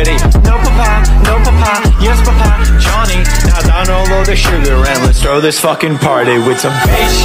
ready. No papa, no papa, yes papa, Johnny. Now down all of the sugar and let's throw this fucking party with some bitch.